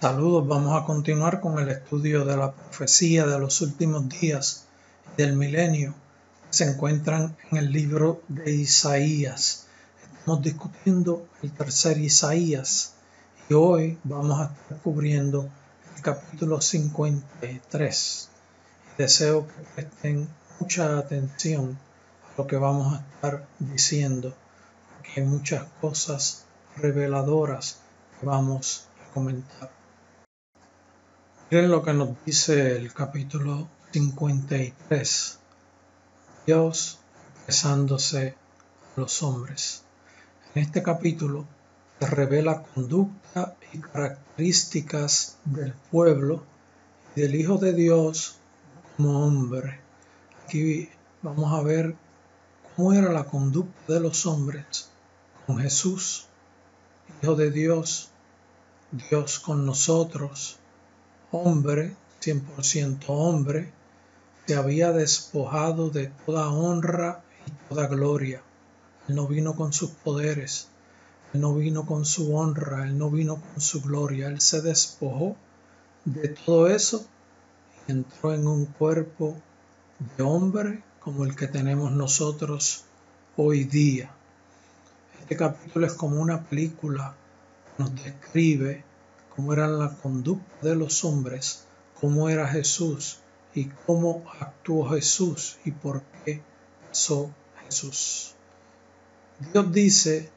Saludos, vamos a continuar con el estudio de la profecía de los últimos días del milenio. Se encuentran en el libro de Isaías. Estamos discutiendo el tercer Isaías y hoy vamos a estar cubriendo el capítulo 53. Deseo que presten mucha atención a lo que vamos a estar diciendo, porque hay muchas cosas reveladoras que vamos a comentar. Miren lo que nos dice el capítulo 53. Dios expresándose a los hombres. En este capítulo se revela conducta y características del pueblo y del Hijo de Dios como hombre. Aquí vamos a ver cómo era la conducta de los hombres con Jesús, Hijo de Dios, Dios con nosotros, hombre, 100% hombre, se había despojado de toda honra y toda gloria. Él no vino con sus poderes, Él no vino con su honra, Él no vino con su gloria, Él se despojó de todo eso y entró en un cuerpo de hombre como el que tenemos nosotros hoy día. Este capítulo es como una película, nos describe cómo era la conducta de los hombres, cómo era Jesús y cómo actuó Jesús y por qué pasó Jesús. Dios dice,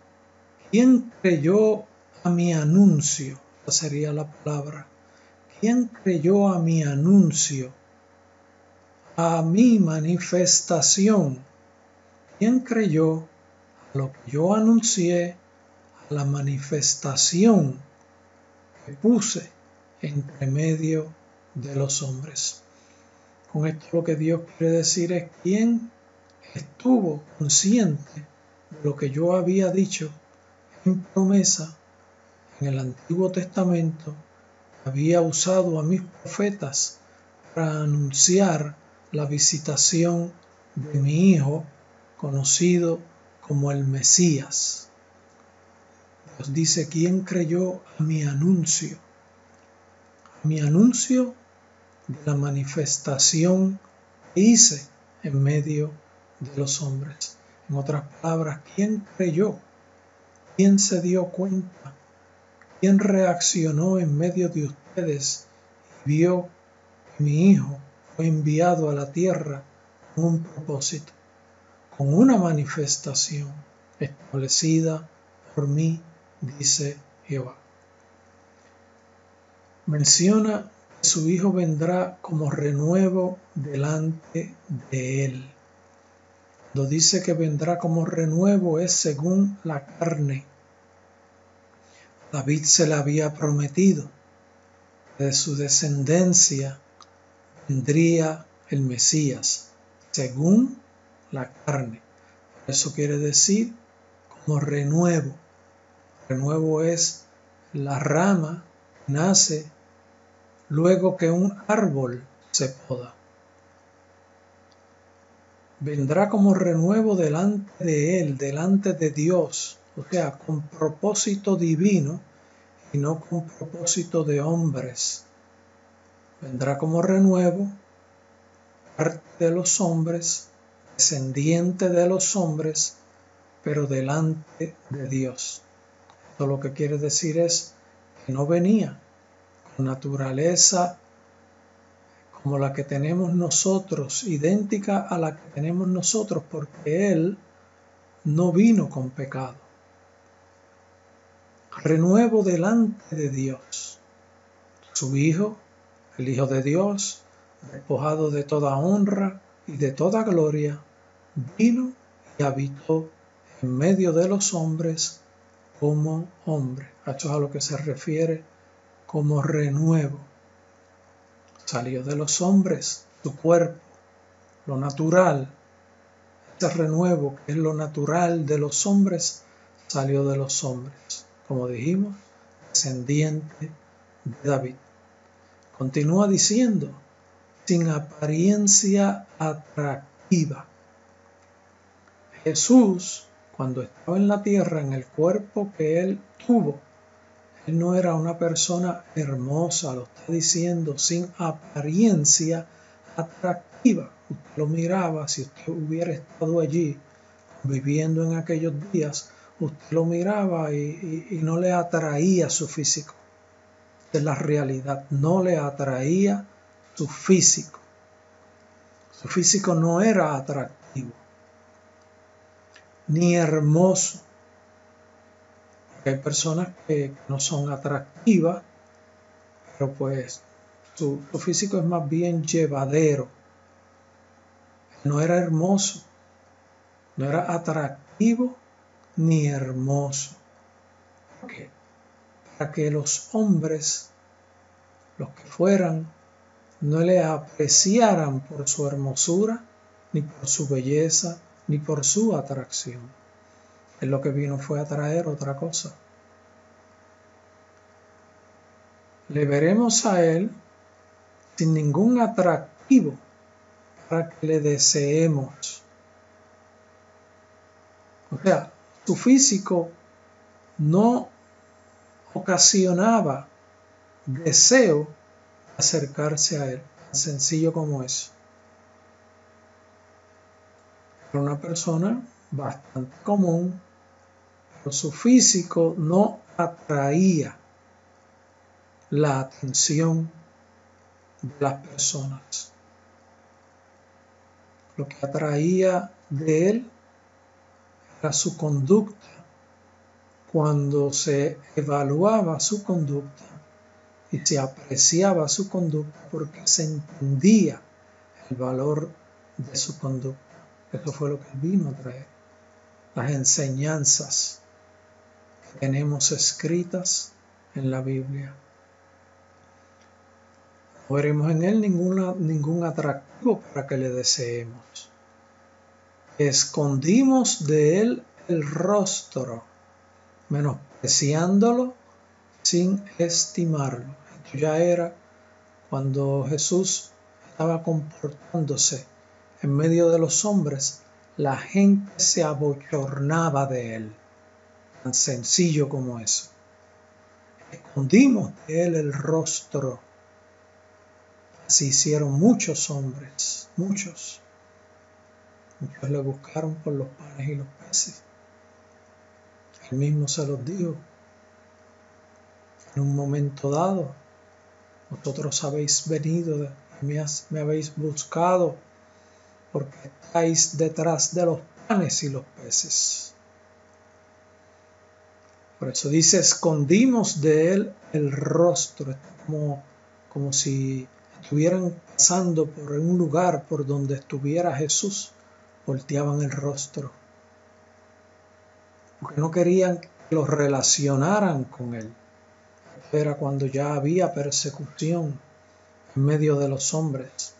¿quién creyó a mi anuncio? Esa sería la palabra. ¿Quién creyó a mi anuncio? A mi manifestación. ¿Quién creyó a lo que yo anuncié? A la manifestación puse entre medio de los hombres. Con esto lo que Dios quiere decir es quién estuvo consciente de lo que yo había dicho en promesa en el Antiguo Testamento, había usado a mis profetas para anunciar la visitación de mi Hijo, conocido como el Mesías. Dios dice, ¿quién creyó a mi anuncio? A mi anuncio de la manifestación que hice en medio de los hombres. En otras palabras, ¿quién creyó? ¿Quién se dio cuenta? ¿Quién reaccionó en medio de ustedes y vio que mi Hijo fue enviado a la tierra con un propósito, con una manifestación establecida por mí dice Jehová. Menciona que su Hijo vendrá como renuevo delante de él. Cuando dice que vendrá como renuevo es según la carne. David se le había prometido que de su descendencia vendría el Mesías, según la carne. Eso quiere decir como renuevo nuevo es la rama nace luego que un árbol se poda. Vendrá como renuevo delante de Él, delante de Dios, o sea, con propósito divino y no con propósito de hombres. Vendrá como renuevo, parte de los hombres, descendiente de los hombres, pero delante de Dios lo que quiere decir es que no venía con naturaleza como la que tenemos nosotros, idéntica a la que tenemos nosotros, porque Él no vino con pecado. Renuevo delante de Dios. Su Hijo, el Hijo de Dios, despojado de toda honra y de toda gloria, vino y habitó en medio de los hombres como hombre. Esto es a lo que se refiere como renuevo. Salió de los hombres, su cuerpo, lo natural. Este renuevo, que es lo natural de los hombres, salió de los hombres. Como dijimos, descendiente de David. Continúa diciendo, sin apariencia atractiva. Jesús cuando estaba en la tierra, en el cuerpo que él tuvo, él no era una persona hermosa, lo está diciendo, sin apariencia atractiva. Usted lo miraba, si usted hubiera estado allí viviendo en aquellos días, usted lo miraba y, no le atraía su físico. Es la realidad, no le atraía su físico. Su físico no era atractivo, ni hermoso hay personas que no son atractivas, pero pues su, físico es más bien llevadero. No era hermoso, no era atractivo ni hermoso. Para que los hombres, los que fueran, no le apreciaran por su hermosura, ni por su belleza, ni por su atracción. Él lo que vino fue a traer otra cosa. Le veremos a Él sin ningún atractivo para que le deseemos. O sea, su físico no ocasionaba deseo acercarse a Él, tan sencillo como eso. Era una persona bastante común su físico no atraía la atención de las personas. Lo que atraía de él era su conducta. Cuando se evaluaba su conducta y se apreciaba su conducta porque se entendía el valor de su conducta. Eso fue lo que vino a traer. Las enseñanzas tenemos escritas en la Biblia. No veremos en él ningún atractivo para que le deseemos. Escondimos de él el rostro, menospreciándolo sin estimarlo. Esto ya era cuando Jesús estaba comportándose en medio de los hombres, la gente se abochornaba de él tan sencillo como eso. Escondimos de él el rostro. Así hicieron muchos hombres, muchos. Muchos le buscaron por los panes y los peces. Él mismo se los dijo. En un momento dado, vosotros habéis venido, me, me habéis buscado, porque estáis detrás de los panes y los peces. Por eso dice, escondimos de él el rostro, como, como si estuvieran pasando por un lugar por donde estuviera Jesús, volteaban el rostro. Porque no querían que los relacionaran con él. Era cuando ya había persecución en medio de los hombres,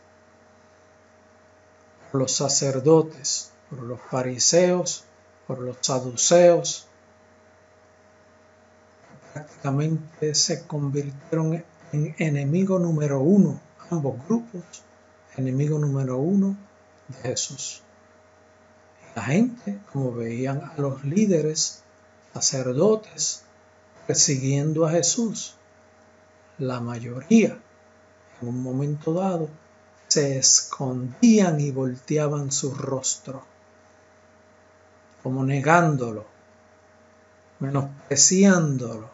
por los sacerdotes, por los fariseos, por los saduceos, prácticamente se convirtieron en enemigo número uno, ambos grupos, enemigo número uno de Jesús. la gente, como veían a los líderes, sacerdotes, persiguiendo a Jesús, la mayoría, en un momento dado, se escondían y volteaban su rostro, como negándolo, menospreciándolo,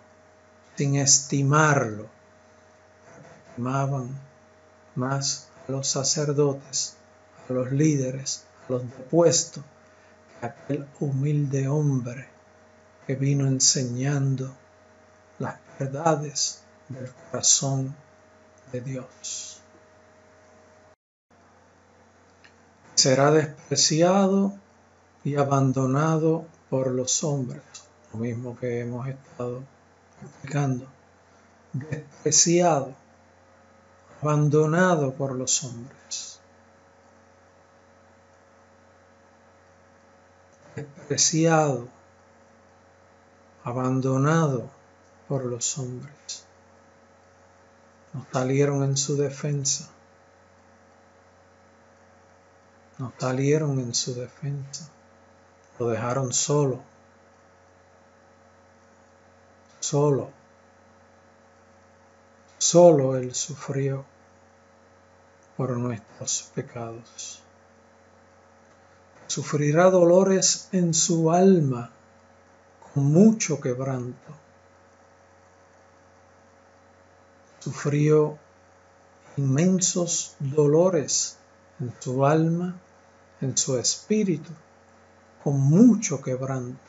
sin estimarlo. Estimaban más a los sacerdotes, a los líderes, a los depuestos, que aquel humilde hombre que vino enseñando las verdades del corazón de Dios. Será despreciado y abandonado por los hombres, lo mismo que hemos estado despreciado, abandonado por los hombres. Despreciado, abandonado por los hombres. No salieron en su defensa. No salieron en su defensa. Lo dejaron solo solo, solo Él sufrió por nuestros pecados. Sufrirá dolores en su alma con mucho quebranto. Sufrió inmensos dolores en su alma, en su espíritu, con mucho quebranto,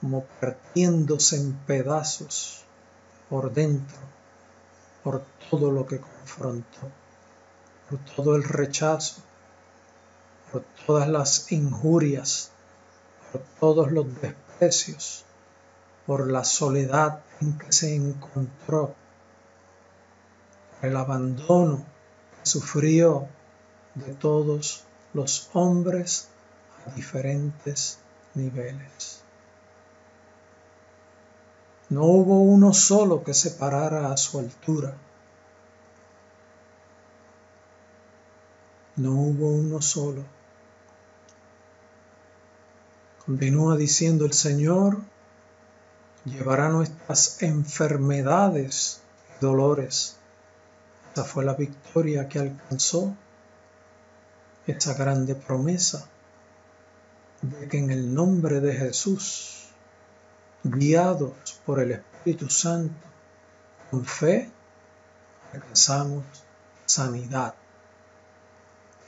como partiéndose en pedazos por dentro, por todo lo que confrontó, por todo el rechazo, por todas las injurias, por todos los desprecios, por la soledad en que se encontró, por el abandono que sufrió de todos los hombres a diferentes niveles. No hubo uno solo que se parara a su altura. No hubo uno solo. Continúa diciendo el Señor, llevará nuestras enfermedades y dolores. Esa fue la victoria que alcanzó esa grande promesa de que en el nombre de Jesús guiados por el Espíritu Santo, con fe, alcanzamos sanidad,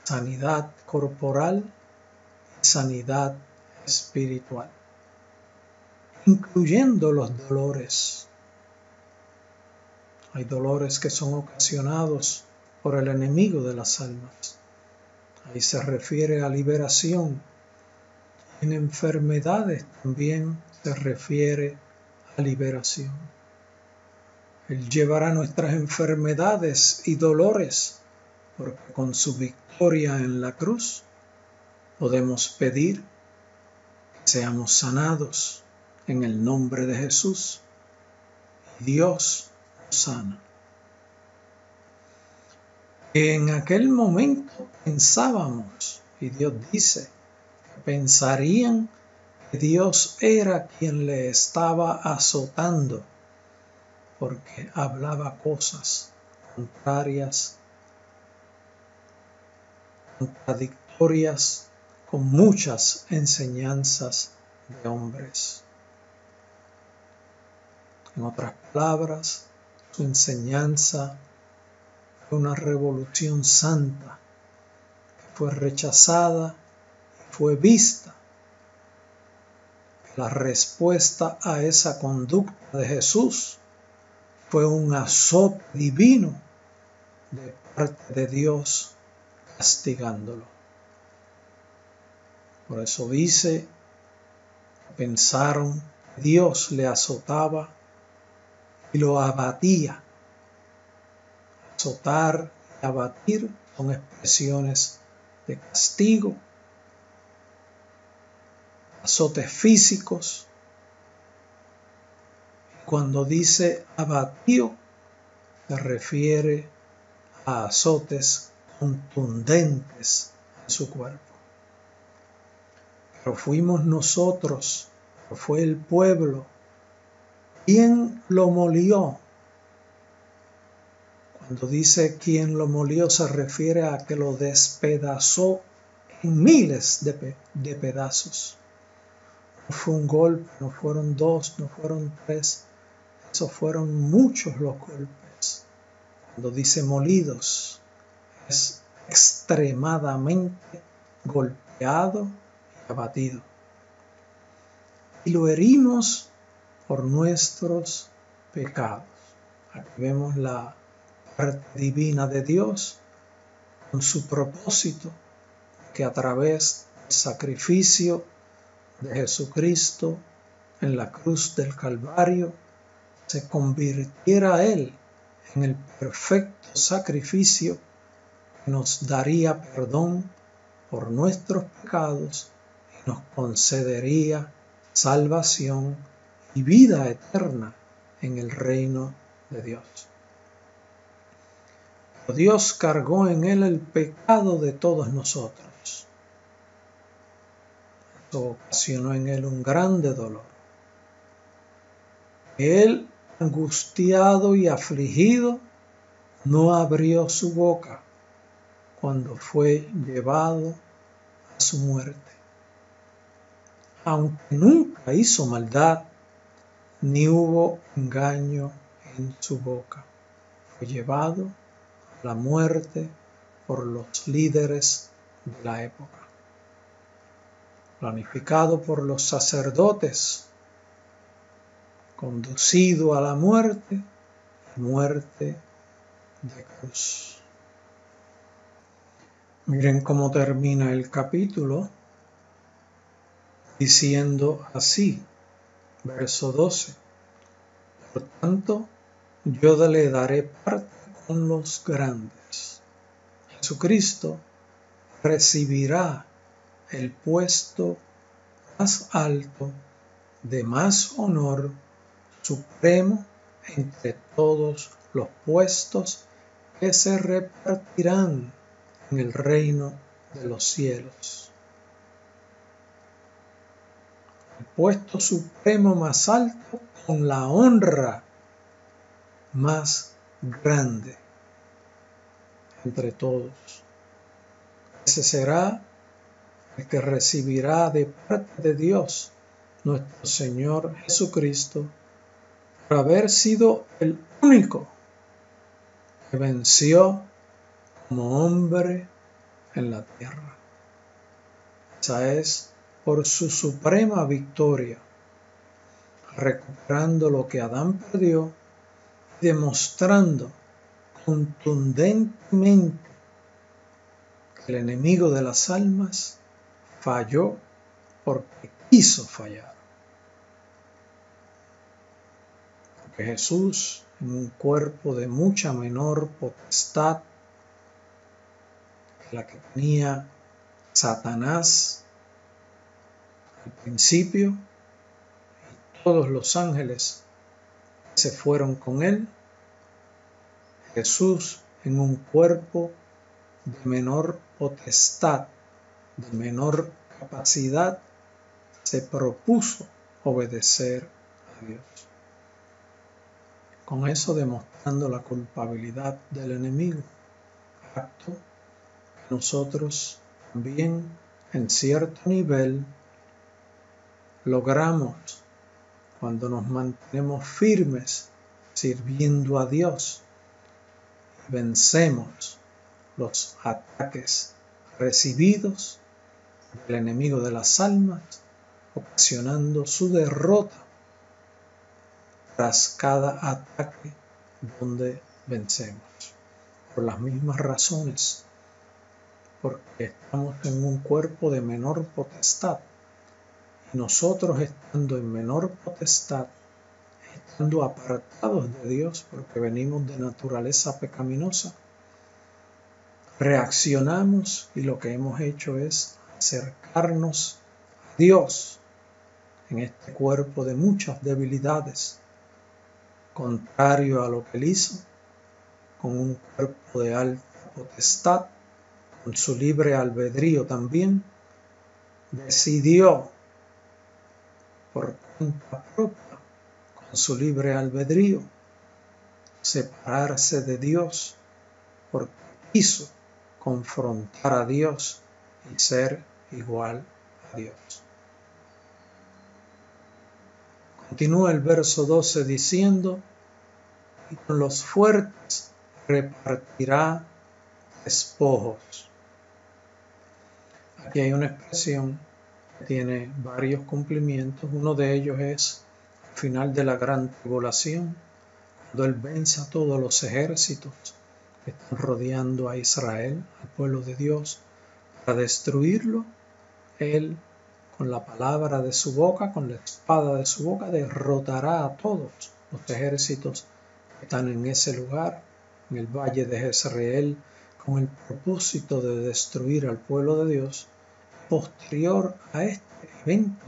sanidad corporal y sanidad espiritual, incluyendo los dolores. Hay dolores que son ocasionados por el enemigo de las almas. Ahí se refiere a liberación. En enfermedades también se refiere a liberación. Él llevará nuestras enfermedades y dolores, porque con su victoria en la cruz podemos pedir que seamos sanados en el nombre de Jesús. Dios nos sana. En aquel momento pensábamos, y Dios dice, que pensarían Dios era quien le estaba azotando porque hablaba cosas contrarias, contradictorias con muchas enseñanzas de hombres. En otras palabras, su enseñanza una revolución santa que fue rechazada y fue vista la respuesta a esa conducta de Jesús fue un azote divino de parte de Dios castigándolo. Por eso dice, pensaron que Dios le azotaba y lo abatía. Azotar y abatir son expresiones de castigo azotes físicos. Cuando dice abatió, se refiere a azotes contundentes en su cuerpo. Pero fuimos nosotros, fue el pueblo, quien lo molió. Cuando dice quien lo molió se refiere a que lo despedazó en miles de, pedazos. No fue un golpe, no fueron dos, no fueron tres, esos fueron muchos los golpes. Cuando dice molidos, es extremadamente golpeado y abatido. Y lo herimos por nuestros pecados. Aquí vemos la divina de Dios con su propósito que a través del sacrificio de Jesucristo en la cruz del Calvario se convirtiera Él en el perfecto sacrificio que nos daría perdón por nuestros pecados y nos concedería salvación y vida eterna en el reino de Dios. Dios cargó en Él el pecado de todos nosotros ocasionó en él un grande dolor. Él angustiado y afligido, no abrió su boca cuando fue llevado a su muerte. Aunque nunca hizo maldad, ni hubo engaño en su boca. Fue llevado la muerte por los líderes de la época. Planificado por los sacerdotes, conducido a la muerte, muerte de cruz. Miren cómo termina el capítulo diciendo así, verso 12. Por tanto, yo le daré parte los grandes. Jesucristo recibirá el puesto más alto, de más honor, supremo entre todos los puestos que se repartirán en el reino de los cielos. El puesto supremo más alto con la honra más grande entre todos. Ese será el que recibirá de parte de Dios nuestro Señor Jesucristo por haber sido el único que venció como hombre en la tierra. Esa es por su suprema victoria, recuperando lo que Adán perdió demostrando contundentemente que el enemigo de las almas falló porque quiso fallar. Porque Jesús, en un cuerpo de mucha menor potestad que la que tenía Satanás al principio, y todos los ángeles se fueron con él. Jesús en un cuerpo de menor potestad, de menor capacidad, se propuso obedecer a Dios. Con eso demostrando la culpabilidad del enemigo, acto que nosotros también en cierto nivel logramos cuando nos mantenemos firmes sirviendo a Dios vencemos los ataques recibidos del enemigo de las almas, ocasionando su derrota tras cada ataque donde vencemos. Por las mismas razones, porque estamos en un cuerpo de menor potestad nosotros estando en menor potestad, estando apartados de Dios porque venimos de naturaleza pecaminosa, reaccionamos y lo que hemos hecho es acercarnos a Dios en este cuerpo de muchas debilidades, contrario a lo que él hizo, con un cuerpo de alta potestad, con su libre albedrío también, decidió por cuenta propia, con su libre albedrío, separarse de Dios porque quiso confrontar a Dios y ser igual a Dios. Continúa el verso 12 diciendo, y con los fuertes repartirá despojos. Aquí hay una expresión tiene varios cumplimientos. Uno de ellos es al final de la gran tribulación, cuando Él vence a todos los ejércitos que están rodeando a Israel, al pueblo de Dios, para destruirlo. Él, con la palabra de su boca, con la espada de su boca, derrotará a todos los ejércitos que están en ese lugar, en el valle de Jezreel, con el propósito de destruir al pueblo de Dios posterior a este evento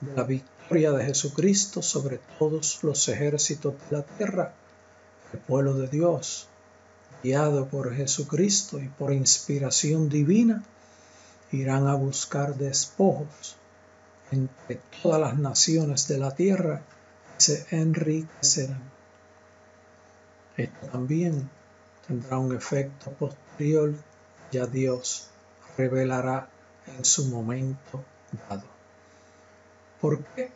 de la victoria de Jesucristo sobre todos los ejércitos de la tierra, el pueblo de Dios, guiado por Jesucristo y por inspiración divina, irán a buscar despojos entre todas las naciones de la tierra se enriquecerán. Esto también tendrá un efecto posterior, ya Dios revelará en su momento dado. ¿Por qué?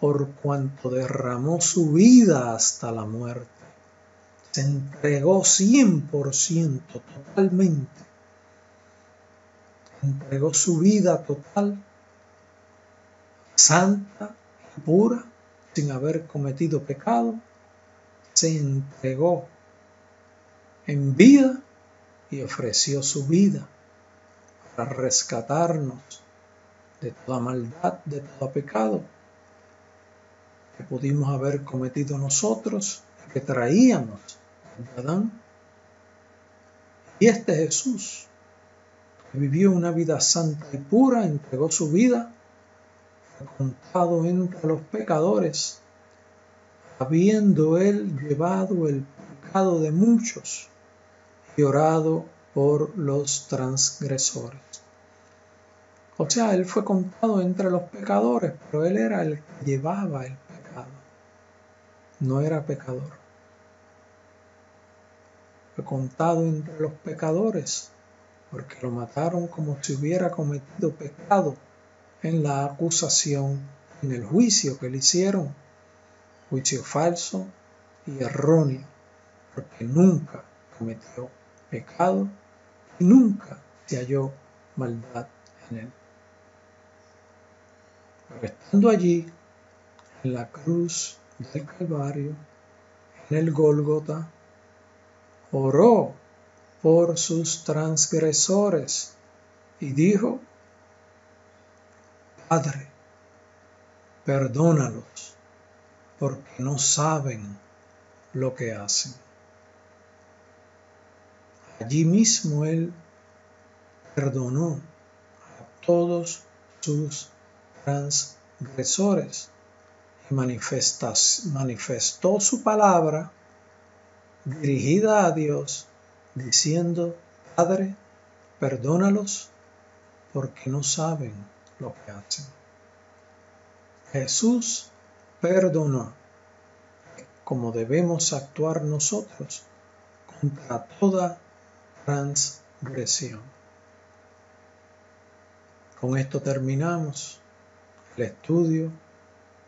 Por cuanto derramó su vida hasta la muerte. Se entregó 100% totalmente. Entregó su vida total, santa y pura, sin haber cometido pecado. Se entregó en vida y ofreció su vida para rescatarnos de toda maldad, de todo pecado que pudimos haber cometido nosotros, que traíamos de Adán. Y este Jesús, que vivió una vida santa y pura, entregó su vida, fue contado entre los pecadores, habiendo él llevado el pecado de muchos y orado por los transgresores. O sea, él fue contado entre los pecadores, pero él era el que llevaba el pecado. No era pecador. Fue contado entre los pecadores, porque lo mataron como si hubiera cometido pecado en la acusación, en el juicio que le hicieron. Juicio falso y erróneo, porque nunca cometió pecado nunca se halló maldad en él. Pero estando allí, en la cruz del Calvario, en el Gólgota, oró por sus transgresores y dijo, Padre, perdónalos, porque no saben lo que hacen. Allí mismo Él perdonó a todos sus transgresores y manifestó su palabra dirigida a Dios, diciendo, Padre, perdónalos porque no saben lo que hacen. Jesús perdonó como debemos actuar nosotros contra toda transgresión. Con esto terminamos el estudio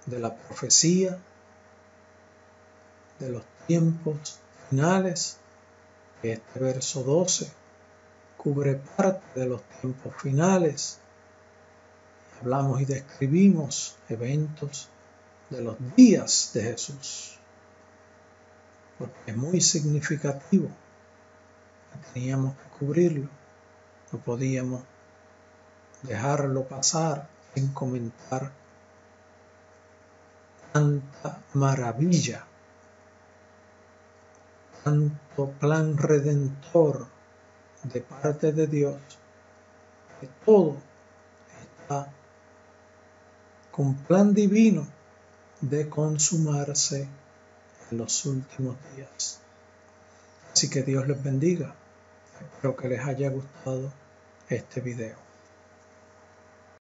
de la profecía de los tiempos finales. Este verso 12 cubre parte de los tiempos finales. Hablamos y describimos eventos de los días de Jesús. Porque es muy significativo teníamos que cubrirlo, no podíamos dejarlo pasar sin comentar tanta maravilla, tanto plan redentor de parte de Dios, que todo está con plan divino de consumarse en los últimos días. Así que Dios les bendiga. Espero que les haya gustado este video.